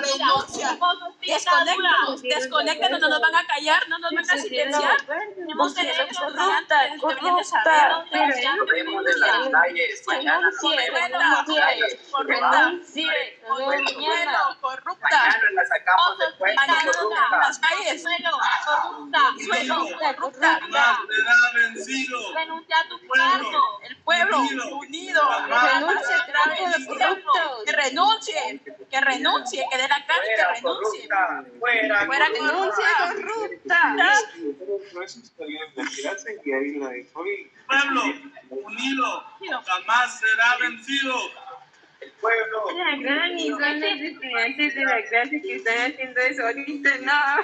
renuncia, desconecten, desconecten, no nos van a callar, no nos van a silenciar. Tenemos derecho, corrupta, deberían de las calles mañana. Corrupta, corrupta, la sacamos mañana en corrupta. las calles, corrupta, suelo, corrupta. Renuncia a tu cargo. Unido, Renuncie, jamás tráfico de que renuncie, que renuncie, que dé la cara y que Fuera, renuncie. Fuera, Fuera corrupta. corrupta. No y ahí la Pueblo unido jamás será vencido. El pueblo. La gran y son los estudiantes de la clase que están haciendo eso ahorita, no.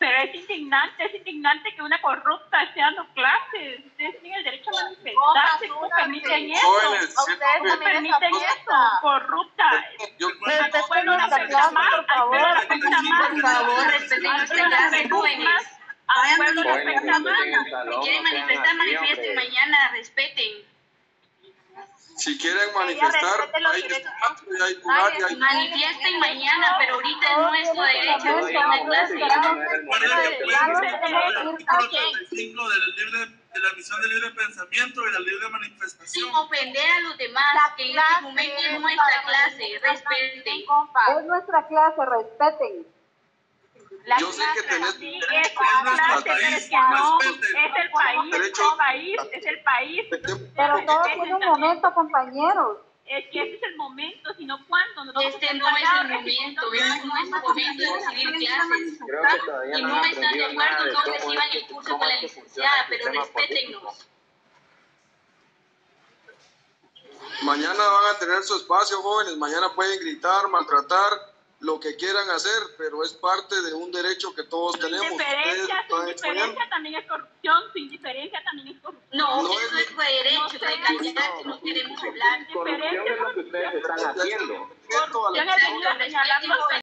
Pero es indignante, es indignante que una corrupta esté dando clases. Ustedes tienen el derecho a manifestarse. ¿Cómo permiten eso? Jóvenes, ¿A ustedes siento no que- permiten eso? Corrupta. yo Al pueblo le afecta más, al pueblo le afecta más. Por favor, respeten jóvenes. Al pueblo le afecta más. Si quieren manifestar, manifiesten mañana, respeten. si quieren manifestar, hay espacio y hay lugar y hay Manifiesten mañana, pero ahorita es nuestro derecho de la clase. Recuerden que pueden Claro, usar el derecho, artículo ¿quién? 35 de la, libre, de la misión de libre pensamiento y la libre Sin manifestación. ofender a los demás, que en este momento es nuestra clase, respeten. Es nuestra clase, respeten. La Yo sé que clase, tenés- sí, es es nuestro la clase, país, pero es que no, respeten. es el país, Derecho. es el país, es el país. Pero todo tiene un momento, compañeros. Es que ese es el momento, sino cuándo. Nosotros Este no es el momento, es nuestro momento de recibir clases. Si no no están de acuerdo, no cómo reciban el curso con la licenciada, el pero respétennos. Mañana van a tener su espacio, jóvenes. Mañana pueden gritar, maltratar, lo que quieran hacer, pero es parte de un derecho que todos tenemos. Su están exponiendo. indiferencia también es corrupción, su indiferencia también es corrupción. No, No es es- nuestro derecho de callar que no queremos hablar. Corrupción es lo que ustedes están haciendo. Yo señalando